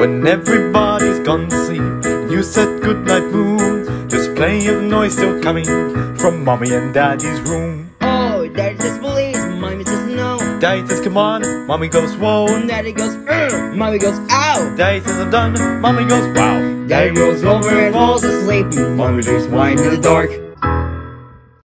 When everybody's gone to sleep, you said goodnight moon. There's plenty of noise still coming from mommy and daddy's room. Oh, daddy says please, mommy says no. Daddy says come on, mommy goes whoa. Daddy goes, er, mommy goes, ow. Daddy says I'm done, mommy goes wow. Daddy rolls over and falls asleep. Mommy just whine in the dark.